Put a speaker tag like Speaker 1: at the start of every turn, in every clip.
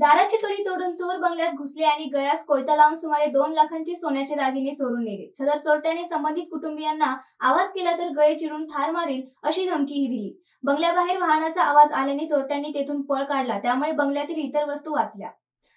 Speaker 1: दाराची कडी तोडून चोर बंगल्यात घुसले आणि गळ्यास कोयता लावून सुमारे दोन लाखांचे सोन्याचे दागिने चोरून नेले. सदर चोरट्याने संबंधित कुटुंबियांना आवाज केला तर गळे चिरून ठार मारेल अशी धमकीही दिली. बंगल्याबाहेर वाहनाचा आवाज आल्याने चोरट्यांनी तेथून पळ काढला. त्यामुळे बंगल्यातील इतर वस्तू वाचल्या.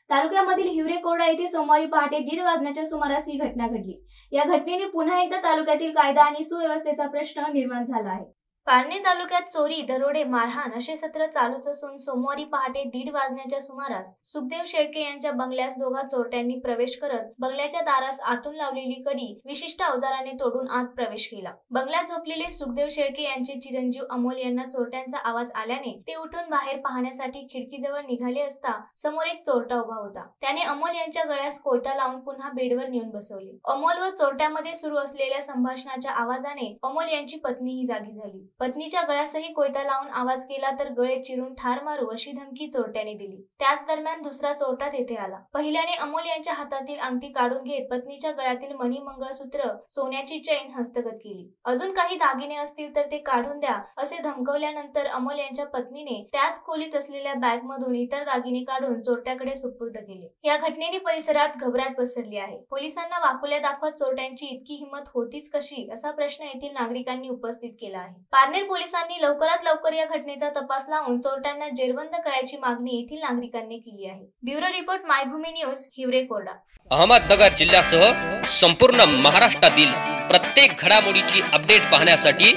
Speaker 1: तालुक्यामधील हिवरे कोरडा येथे सोमवारी पहाटे दीड वाजण्याच्या सुमारास ही घटना घडली. या घटनेने पुन्हा एकदा तालुक्यातील कायदा आणि सुव्यवस्थेचा प्रश्न निर्माण झाला आहे. पारणे तालुक्यात चोरी दरोडे मारहाण असे सत्र चालूच असून सोमवारी पहाटे दीड वाजण्याच्या सुमारास सुखदेव शेळके यांच्या बंगल्यास दोघा चोरट्यांनी प्रवेश करत बंगल्याच्या दारास आतून लावलेली कडी विशिष्ट अवजाराने तोडून आत प्रवेश केला. बंगल्यात झोपलेले सुखदेव शेळके यांचे चिरंजीव अमोल यांना चोरट्यांचा आवाज आल्याने ते उठून बाहेर पाहण्यासाठी खिडकीजवळ निघाले असता समोर एक चोरटा उभा होता. त्याने अमोल यांच्या गळ्यास कोयता लावून पुन्हा बेडवर नेऊन बसवले. अमोल व चोरट्यामध्ये सुरू असलेल्या संभाषणाच्या आवाजाने अमोल यांची पत्नीही जागी झाली. पत्नीच्या गळ्यासही कोयता लावून आवाज केला तर गळे चिरून ठार मारू अशी धमकी चोरट्याने दिली. त्याच दरम्यान दुसरा चोरटा तेथे आला. पहिल्याने अमोल यांच्या हातातील अंगठी काढून घेत पत्नीच्या गळ्यातील मणी मंगळसूत्र सोन्याची चैन हस्तगत केली. अजून काही दागिने असतील तर ते काढून द्या असे धमकवल्यानंतर अमोल यांच्या पत्नीने त्याच खोलीत असलेल्या बॅग मधून इतर दागिने काढून चोरट्याकडे सुपूर्द केले. या घटनेने परिसरात घबराट पसरली आहे. पोलिसांना वाकुल्या दाखवत चोरट्यांची इतकी हिंमत होतीच कशी असा प्रश्न येथील नागरिकांनी उपस्थित केला आहे. पारनेर पोलिसांनी लवकरात लवकर या घटनेचा तपास लावून चोरट्यांना जेरबंद करायची मागणी येथील नागरिकांनी केली आहे. Bureau report Maybhumi news Hiware Korda.
Speaker 2: Ahmednagar जिल्ह्यासह संपूर्ण महाराष्ट्रातील प्रत्येक घडामोडीची अपडेट पाहण्यासाठी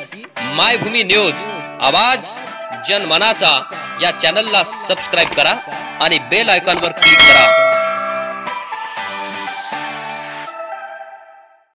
Speaker 2: मायभूमी न्यूज आवाज जनमनाचा या चॅनलला सबस्क्राईब करा आणि बेल आयकॉनवर क्लिक करा.